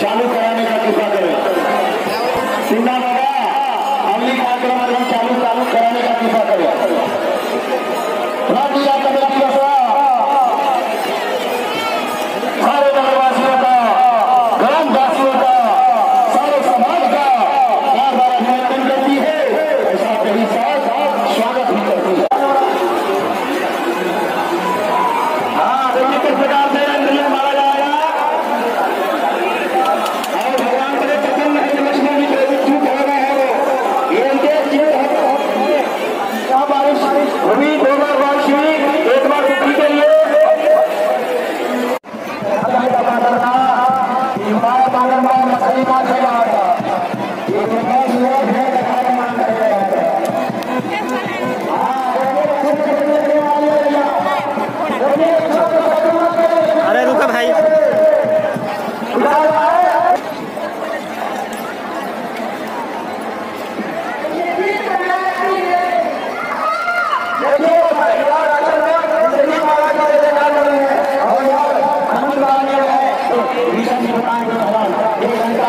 चालू कराने का कृपा करें। सिन्हा बाबा अगली कार्यक्रम चालू चालू कराने का कृपा करें। हुई दो बार बारिश एक बार दुखी के लिए बार बार मछली मार